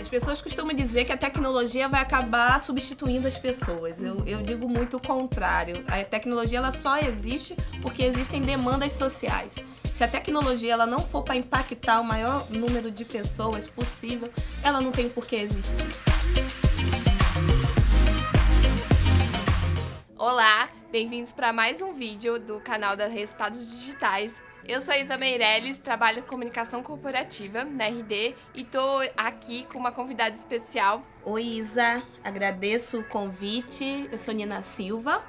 As pessoas costumam dizer que a tecnologia vai acabar substituindo as pessoas. Eu, eu digo muito o contrário. A tecnologia ela só existe porque existem demandas sociais. Se a tecnologia ela não for para impactar o maior número de pessoas possível, ela não tem por que existir. Olá, bem-vindos para mais um vídeo do canal da Resultados Digitais. Eu sou a Isa Meirelles, trabalho com comunicação corporativa na RD e tô aqui com uma convidada especial. Oi, Isa, agradeço o convite. Eu sou Nina Silva,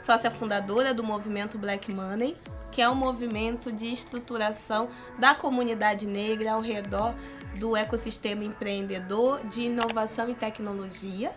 sócia fundadora do movimento Black Money, que é um movimento de estruturação da comunidade negra ao redor do ecossistema empreendedor de inovação e tecnologia.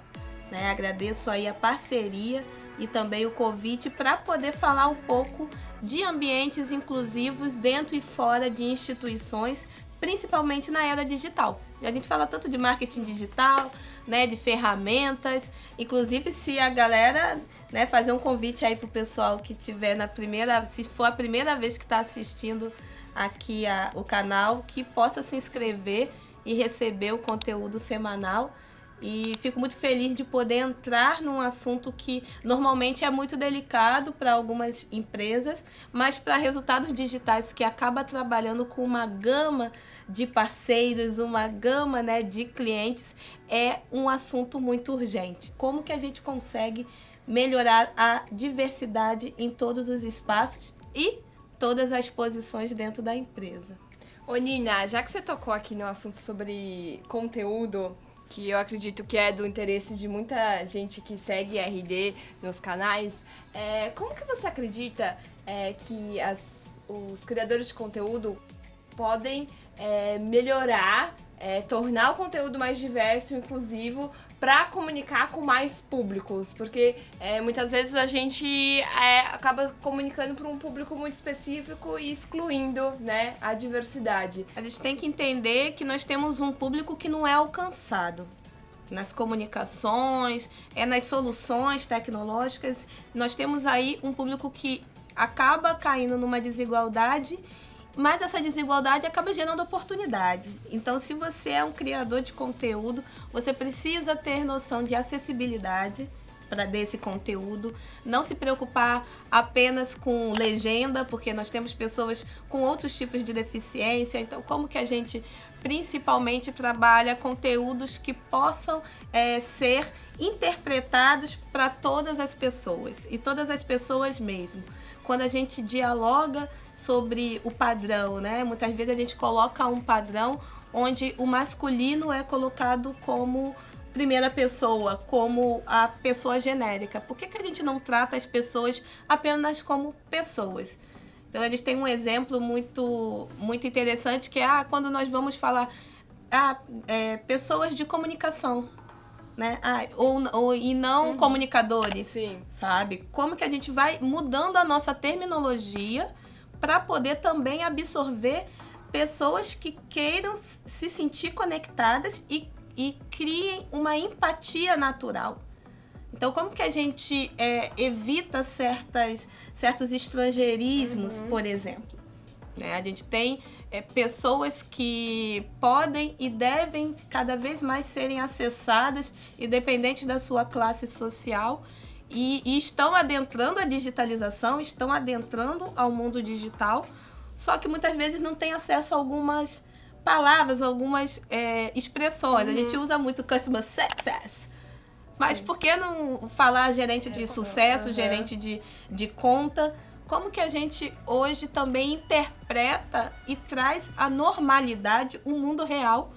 Né? Agradeço aí a parceria e também o convite para poder falar um pouco de ambientes inclusivos dentro e fora de instituições, principalmente na era digital. A gente fala tanto de marketing digital, né, de ferramentas, inclusive se a galera, né, fazer um convite aí pro pessoal que tiver na primeira, se for a primeira vez que está assistindo aqui a, o canal, que possa se inscrever e receber o conteúdo semanal e fico muito feliz de poder entrar num assunto que normalmente é muito delicado para algumas empresas, mas para resultados digitais que acaba trabalhando com uma gama de parceiros, uma gama né, de clientes, é um assunto muito urgente. Como que a gente consegue melhorar a diversidade em todos os espaços e todas as posições dentro da empresa? Ô Nina, já que você tocou aqui no assunto sobre conteúdo, que eu acredito que é do interesse de muita gente que segue RD nos canais. É, como que você acredita é, que as, os criadores de conteúdo podem é, melhorar, é, tornar o conteúdo mais diverso inclusivo para comunicar com mais públicos, porque é, muitas vezes a gente é, acaba comunicando para um público muito específico e excluindo né, a diversidade. A gente tem que entender que nós temos um público que não é alcançado nas comunicações, é nas soluções tecnológicas. Nós temos aí um público que acaba caindo numa desigualdade mas essa desigualdade acaba gerando oportunidade. Então, se você é um criador de conteúdo, você precisa ter noção de acessibilidade para desse conteúdo, não se preocupar apenas com legenda, porque nós temos pessoas com outros tipos de deficiência. Então, como que a gente principalmente trabalha conteúdos que possam é, ser interpretados para todas as pessoas e todas as pessoas mesmo quando a gente dialoga sobre o padrão, né? Muitas vezes a gente coloca um padrão onde o masculino é colocado como primeira pessoa, como a pessoa genérica. Por que, que a gente não trata as pessoas apenas como pessoas? Então a gente tem um exemplo muito, muito interessante que é ah, quando nós vamos falar ah, é, pessoas de comunicação né? Ah, ou, ou, e não uhum. comunicadores, Sim. sabe? Como que a gente vai mudando a nossa terminologia para poder também absorver pessoas que queiram se sentir conectadas e, e criem uma empatia natural. Então, como que a gente é, evita certas, certos estrangeirismos, uhum. por exemplo? Né? A gente tem é, pessoas que podem e devem cada vez mais serem acessadas, independente da sua classe social, e, e estão adentrando a digitalização, estão adentrando ao mundo digital, só que muitas vezes não têm acesso a algumas palavras, algumas é, expressões. Uhum. A gente usa muito customer success. Mas Sim. por que não falar gerente de é, sucesso, uhum. gerente de, de conta? como que a gente hoje também interpreta e traz a normalidade, o mundo real,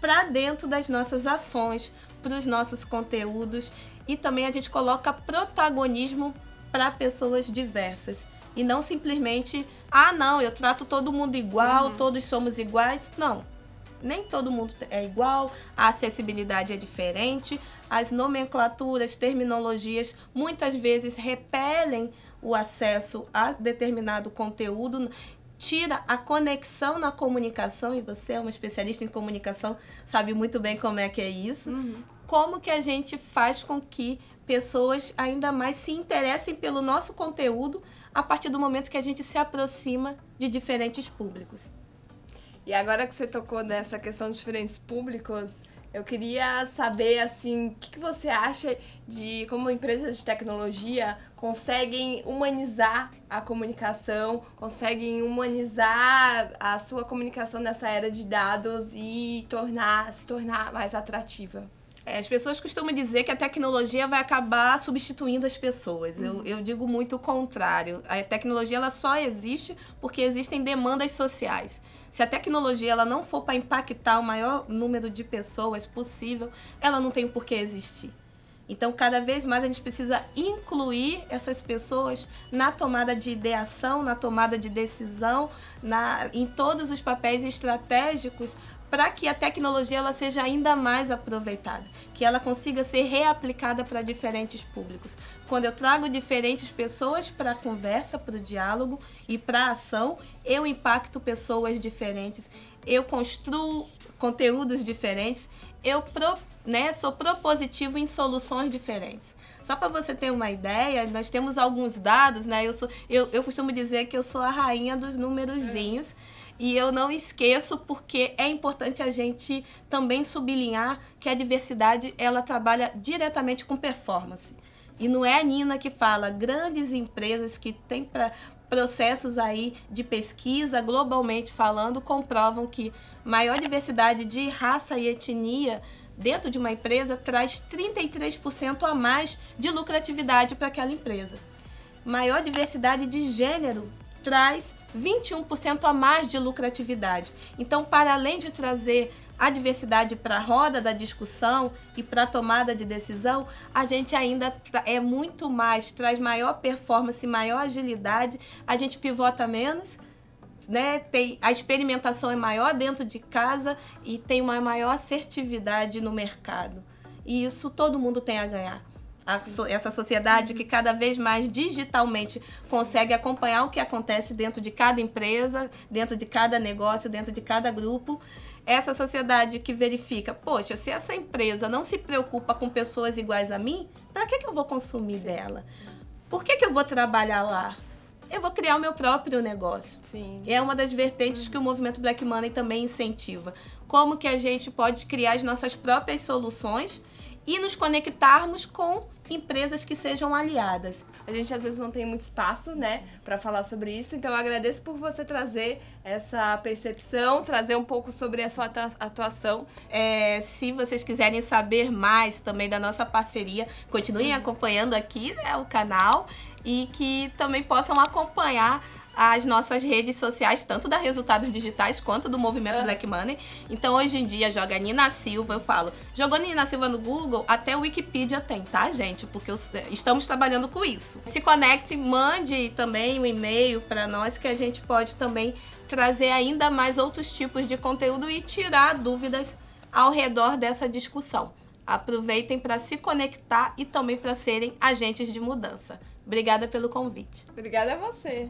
para dentro das nossas ações, para os nossos conteúdos e também a gente coloca protagonismo para pessoas diversas e não simplesmente, ah, não, eu trato todo mundo igual, uhum. todos somos iguais. Não. Nem todo mundo é igual, a acessibilidade é diferente, as nomenclaturas, terminologias muitas vezes repelem o acesso a determinado conteúdo, tira a conexão na comunicação, e você é uma especialista em comunicação, sabe muito bem como é que é isso. Uhum. Como que a gente faz com que pessoas ainda mais se interessem pelo nosso conteúdo a partir do momento que a gente se aproxima de diferentes públicos. E agora que você tocou nessa questão de diferentes públicos, Eu queria saber, assim, o que, que você acha de como empresas de tecnologia conseguem humanizar a comunicação, conseguem humanizar a sua comunicação nessa era de dados e tornar, se tornar mais atrativa. É, as pessoas costumam dizer que a tecnologia vai acabar substituindo as pessoas. Uhum. Eu, eu digo muito o contrário. A tecnologia ela só existe porque existem demandas sociais. Se a tecnologia ela não for para impactar o maior número de pessoas possível, ela não tem por que existir. Então, cada vez mais a gente precisa incluir essas pessoas na tomada de ideação, na tomada de decisão, na, em todos os papéis estratégicos para que a tecnologia ela seja ainda mais aproveitada, que ela consiga ser reaplicada para diferentes públicos. Quando eu trago diferentes pessoas para a conversa, para o diálogo e para a ação, eu impacto pessoas diferentes, eu construo conteúdos diferentes, eu pro, né, sou propositivo em soluções diferentes. Só para você ter uma ideia, nós temos alguns dados, né? Eu, sou, eu, eu costumo dizer que eu sou a rainha dos númerozinhos. É. E eu não esqueço porque é importante a gente também sublinhar que a diversidade ela trabalha diretamente com performance. E não é a Nina que fala, grandes empresas que têm pra, processos aí de pesquisa globalmente falando comprovam que maior diversidade de raça e etnia dentro de uma empresa traz 33% a mais de lucratividade para aquela empresa. Maior diversidade de gênero traz 21% a mais de lucratividade. Então, para além de trazer a diversidade para a roda da discussão e para a tomada de decisão, a gente ainda é muito mais, traz maior performance, maior agilidade, a gente pivota menos, né? Tem, a experimentação é maior dentro de casa e tem uma maior assertividade no mercado. E isso todo mundo tem a ganhar so, essa sociedade que cada vez mais digitalmente consegue acompanhar o que acontece dentro de cada empresa, dentro de cada negócio, dentro de cada grupo. Essa sociedade que verifica, poxa, se essa empresa não se preocupa com pessoas iguais a mim, para que, que eu vou consumir dela? Por que, que eu vou trabalhar lá? eu vou criar o meu próprio negócio. Sim. É uma das vertentes que o movimento Black Money também incentiva. Como que a gente pode criar as nossas próprias soluções e nos conectarmos com empresas que sejam aliadas. A gente às vezes não tem muito espaço, né, para falar sobre isso, então eu agradeço por você trazer essa percepção, trazer um pouco sobre a sua atuação. É, se vocês quiserem saber mais também da nossa parceria, continuem acompanhando aqui né, o canal e que também possam acompanhar as nossas redes sociais, tanto da Resultados Digitais quanto do Movimento é. Black Money. Então, hoje em dia, joga Nina Silva, eu falo, jogou Nina Silva no Google, até o Wikipedia tem, tá, gente? Porque eu, estamos trabalhando com isso. Se conecte, mande também um e-mail para nós, que a gente pode também trazer ainda mais outros tipos de conteúdo e tirar dúvidas ao redor dessa discussão. Aproveitem para se conectar e também para serem agentes de mudança. Obrigada pelo convite. Obrigada a você.